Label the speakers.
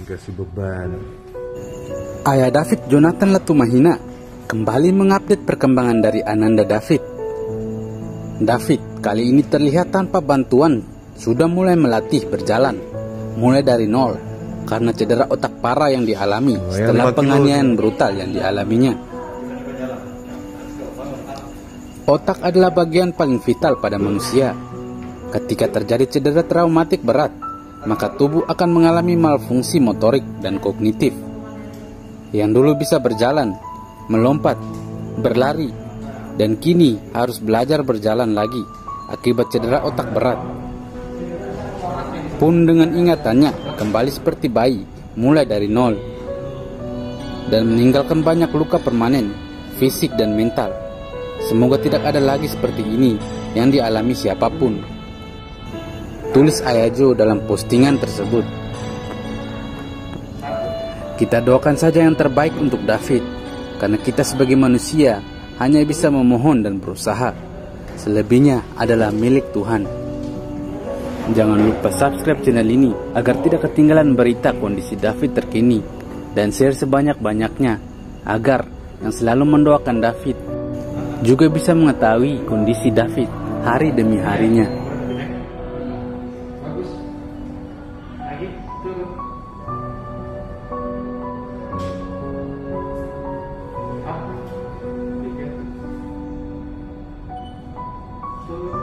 Speaker 1: dikasih beban.
Speaker 2: Ayah David Jonathan Latumahina kembali mengupdate perkembangan dari Ananda David. David kali ini terlihat tanpa bantuan sudah mulai melatih berjalan, mulai dari nol karena cedera otak parah yang dialami
Speaker 1: Oh, yang
Speaker 2: setelah penganiayaan brutal yang dialaminya. Otak adalah bagian paling vital pada manusia. Ketika terjadi cedera traumatik berat, maka tubuh akan mengalami malfungsi motorik dan kognitif. Yang dulu bisa berjalan, melompat, berlari, dan kini harus belajar berjalan lagi akibat cedera otak berat. Pun dengan ingatannya kembali seperti bayi, mulai dari nol, dan meninggalkan banyak luka permanen, fisik dan mental. Semoga tidak ada lagi seperti ini yang dialami siapa pun. Tulis Ayajo dalam postingan tersebut. Kita doakan saja yang terbaik untuk David, karena kita sebagai manusia hanya bisa memohon dan berusaha. Selebihnya adalah milik Tuhan. Jangan lupa subscribe channel ini agar tidak ketinggalan berita kondisi David terkini dan share sebanyak-banyaknya agar yang selalu mendoakan David juga bisa mengetahui kondisi David hari demi harinya. 题，对？好，里边，对？